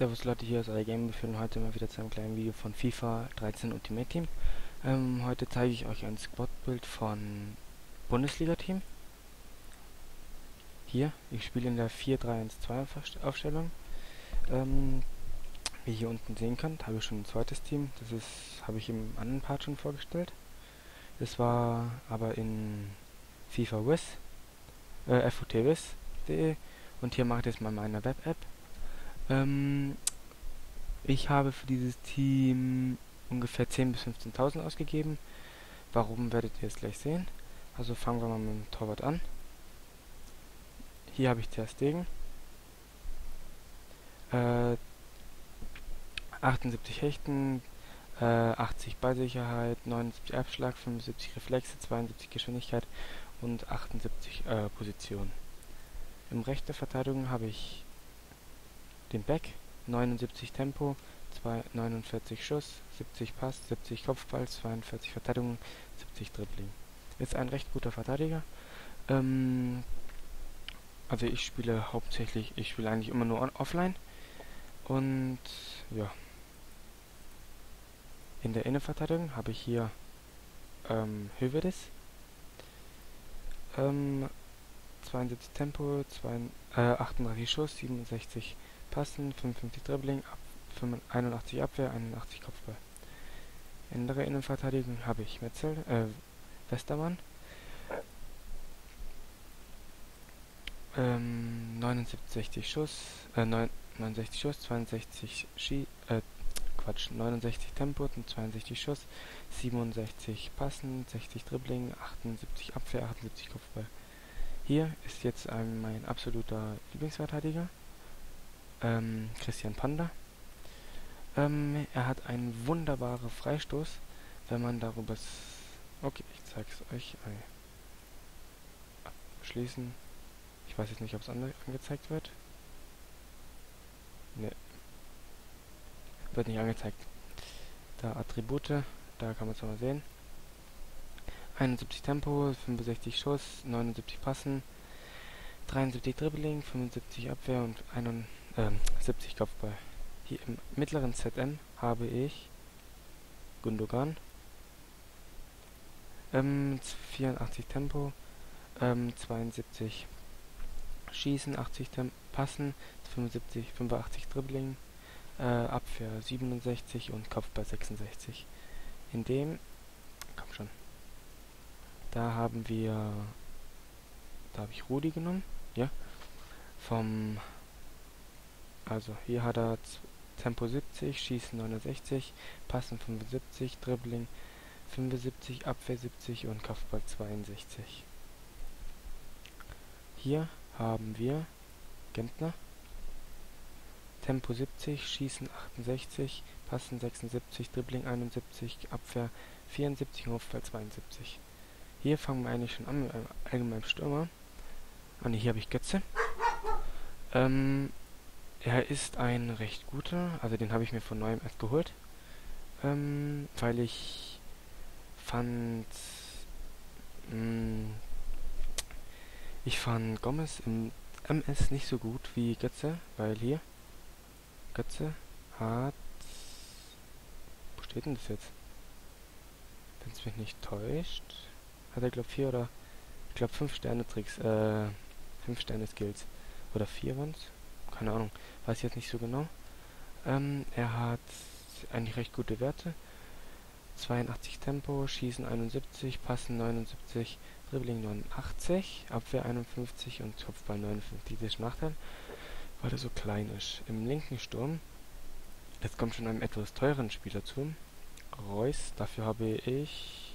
Servus Leute, hier ist Game. Wir führen heute mal wieder zu einem kleinen Video von FIFA 13 Ultimate Team. Ähm, heute zeige ich euch ein Squad-Bild von Bundesliga-Team. Hier, ich spiele in der 4-3-1-2 Aufstellung. Ähm, wie ihr hier unten sehen könnt, habe ich schon ein zweites Team. Das ist, habe ich im anderen Part schon vorgestellt. Das war aber in FIFA Wiz, äh, FOTWiz.de und hier mache ich das mal meine Web-App. Ähm, ich habe für dieses Team ungefähr 10.000 bis 15.000 ausgegeben. Warum werdet ihr es gleich sehen. Also fangen wir mal mit dem Torwart an. Hier habe ich Ter Stegen. Äh, 78 Hechten, äh, 80 Ballsicherheit, 79 Abschlag, 75 Reflexe, 72 Geschwindigkeit und 78 äh, Position. Im rechten Verteidigung habe ich den Back, 79 Tempo, 2, 49 Schuss, 70 Pass, 70 Kopfball, 42 Verteidigung, 70 Dribbling. Ist ein recht guter Verteidiger. Ähm, also ich spiele hauptsächlich, ich spiele eigentlich immer nur on, offline. Und ja. In der Innenverteidigung habe ich hier ähm, Hövedes. Ähm, 72 Tempo, 2, äh, 38 Schuss, 67 Passen, 55 Dribbling, ab, 81 Abwehr, 81 Kopfball. Andere Innenverteidigung habe ich Metzel, äh, Westermann. Ähm, 79 Schuss, äh, 69 Schuss, 62 Ski, äh, Quatsch, 69 Tempo und 62 Schuss, 67 Passen, 60 Dribbling, 78 Abwehr, 78 Kopfball. Hier ist jetzt ein, mein absoluter Lieblingsverteidiger ähm, Christian Panda. Ähm, er hat einen wunderbaren Freistoß, wenn man darüber... Okay, ich zeige es euch. Abschließen. Ich weiß jetzt nicht, ob es ange angezeigt wird. Ne. Wird nicht angezeigt. Da Attribute, da kann man es mal sehen. 71 Tempo, 65 Schuss, 79 Passen, 73 Dribbling, 75 Abwehr und 71 ähm, 70 Kopfball. Hier im mittleren ZM habe ich Gundogan. Ähm, 84 Tempo, ähm, 72 Schießen, 80 Tempo, Passen, 75, 85 Dribbling, äh, Abwehr 67 und Kopfball 66. In dem, komm schon, da haben wir, da habe ich Rudi genommen, ja, vom also hier hat er Tempo 70, Schießen 69, Passen 75, Dribbling 75, Abwehr 70 und Kopfball 62. Hier haben wir Gentner. Tempo 70, Schießen 68, Passen 76, Dribbling 71, Abwehr 74 und Kopfball 72. Hier fangen wir eigentlich schon an mit einem allgemeinen Stürmer. Ah ne, hier habe ich Götze. Ähm, er ist ein recht guter, also den habe ich mir von neuem erst geholt, ähm, weil ich fand, mh, mm, ich fand Gomez im MS nicht so gut wie Götze, weil hier, Götze hat, wo steht denn das jetzt? Wenn es mich nicht täuscht, hat er glaube vier oder, ich glaube fünf Sterne Tricks, äh, fünf Sterne Skills, oder vier waren's? Keine Ahnung, weiß jetzt nicht so genau. Ähm, er hat eigentlich recht gute Werte. 82 Tempo, Schießen 71, Passen 79, Dribbling 89, Abwehr 51 und Kopfball 59. Das ist Nachteil, weil er so klein ist. Im linken Sturm, jetzt kommt schon einem etwas teuren Spieler zu. Reus, dafür habe ich,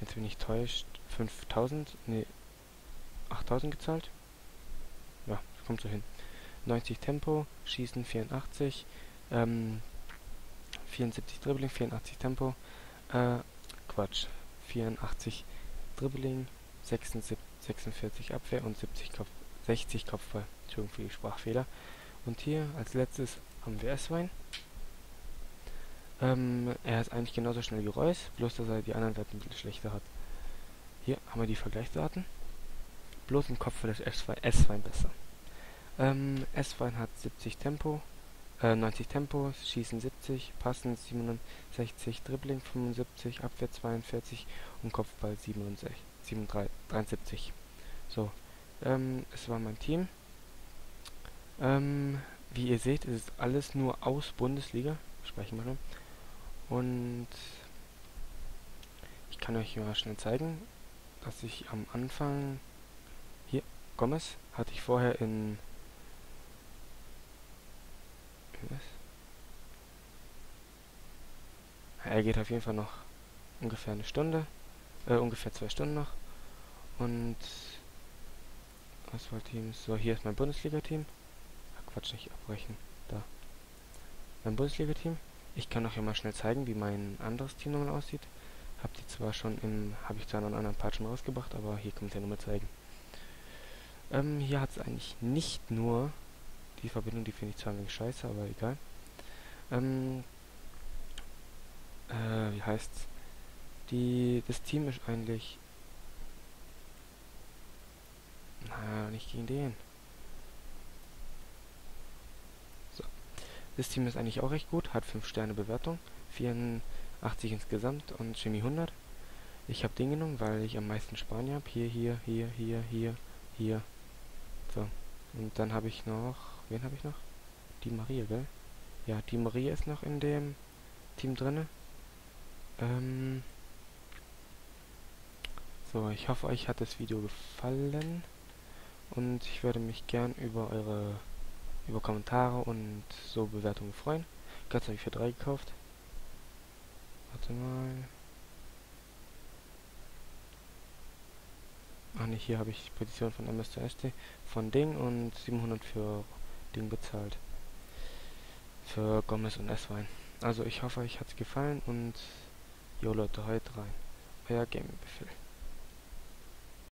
jetzt bin ich täuscht, 5000, nee, 8000 gezahlt. Ja, kommt so hin. 90 Tempo, Schießen 84, ähm, 74 Dribbling, 84 Tempo, äh, Quatsch, 84 Dribbling, 46, 46 Abwehr und 70 Kopf, 60 Kopfball. Entschuldigung für die Sprachfehler. Und hier als letztes haben wir S-Wein. Ähm, er ist eigentlich genauso schnell wie Reus, bloß dass er die anderen Werte ein bisschen schlechter hat. Hier haben wir die Vergleichsdaten. Bloß im Kopf für das S-Wein besser. Ähm, S-Wein hat 70 Tempo, äh, 90 Tempo, Schießen 70, Passen 67, Dribbling 75, Abwehr 42 und Kopfball 67, 73. So, ähm, es war mein Team. Ähm, wie ihr seht, ist es alles nur aus Bundesliga. Sprechen wir schon. Und ich kann euch mal schnell zeigen, dass ich am Anfang hier Gomez hatte ich vorher in was? Er geht auf jeden Fall noch ungefähr eine Stunde, äh, ungefähr zwei Stunden noch. Und Auswahlteam. So, hier ist mein Bundesliga-Team. Quatsch, nicht abbrechen. Da. Mein Bundesliga-Team. Ich kann euch ja mal schnell zeigen, wie mein anderes Team nochmal aussieht. Habt ihr zwar schon im, habe ich zwar an einem anderen Part schon rausgebracht, aber hier kommt ja nochmal zeigen. Ähm, hier hat es eigentlich nicht nur die Verbindung, die finde ich zwar ein wenig scheiße, aber egal. Ähm, äh, wie heißt's? Die, das Team ist eigentlich naja, nicht gegen den. So. Das Team ist eigentlich auch recht gut, hat 5 Sterne Bewertung, 84 insgesamt und Chemie 100. Ich habe den genommen, weil ich am meisten Spanier habe. Hier, hier, hier, hier, hier, hier. So. Und dann habe ich noch, wen habe ich noch? Die Maria, gell? Ja, die Maria ist noch in dem Team drinne. Ähm so, ich hoffe, euch hat das Video gefallen. Und ich würde mich gern über eure über Kommentare und so Bewertungen freuen. Gerade habe ich für drei gekauft. Warte mal. Ach ne, hier habe ich Petition von MS zu SD von Ding und 700 für Ding bezahlt. Für Gomez und S-Wein. Also ich hoffe, euch hat es gefallen und jo Leute, heute rein. Euer Gaming-Befehl.